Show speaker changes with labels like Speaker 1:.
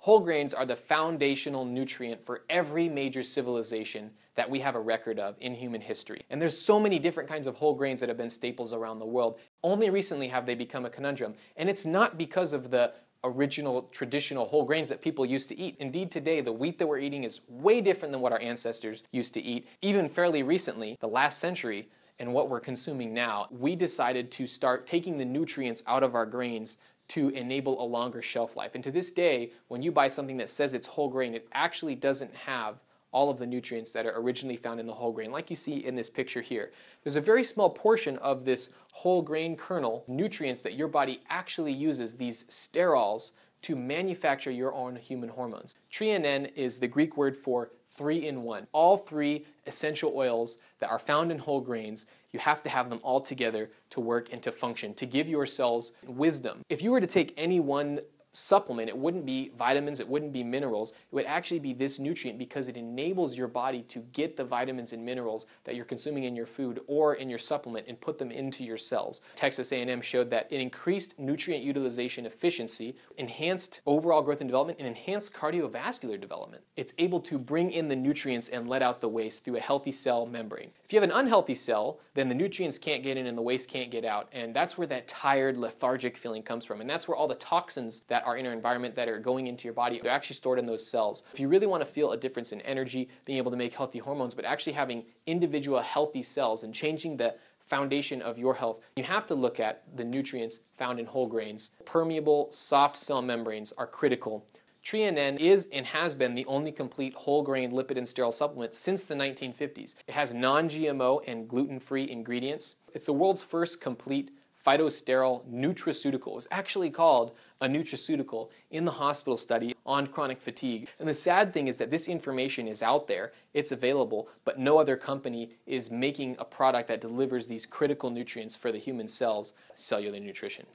Speaker 1: Whole grains are the foundational nutrient for every major civilization that we have a record of in human history. And there's so many different kinds of whole grains that have been staples around the world. Only recently have they become a conundrum. And it's not because of the original traditional whole grains that people used to eat. Indeed, today, the wheat that we're eating is way different than what our ancestors used to eat. Even fairly recently, the last century, and what we're consuming now, we decided to start taking the nutrients out of our grains to enable a longer shelf life. And to this day, when you buy something that says it's whole grain, it actually doesn't have all of the nutrients that are originally found in the whole grain, like you see in this picture here. There's a very small portion of this whole grain kernel nutrients that your body actually uses, these sterols, to manufacture your own human hormones. Tre-en-en is the Greek word for three in one. All three essential oils that are found in whole grains, you have to have them all together to work and to function, to give your cells wisdom. If you were to take any one supplement, it wouldn't be vitamins, it wouldn't be minerals, it would actually be this nutrient because it enables your body to get the vitamins and minerals that you're consuming in your food or in your supplement and put them into your cells. Texas A&M showed that it increased nutrient utilization efficiency, enhanced overall growth and development, and enhanced cardiovascular development. It's able to bring in the nutrients and let out the waste through a healthy cell membrane. If you have an unhealthy cell, then the nutrients can't get in and the waste can't get out, and that's where that tired, lethargic feeling comes from, and that's where all the toxins that that are in our environment that are going into your body, they're actually stored in those cells. If you really want to feel a difference in energy, being able to make healthy hormones, but actually having individual healthy cells and changing the foundation of your health, you have to look at the nutrients found in whole grains. Permeable, soft cell membranes are critical. Tre-en-en is and has been the only complete whole grain lipid and sterol supplement since the 1950s. It has non GMO and gluten free ingredients. It's the world's first complete phytosterol nutraceutical. It was actually called a nutraceutical in the hospital study on chronic fatigue. And the sad thing is that this information is out there, it's available, but no other company is making a product that delivers these critical nutrients for the human cell's cellular nutrition.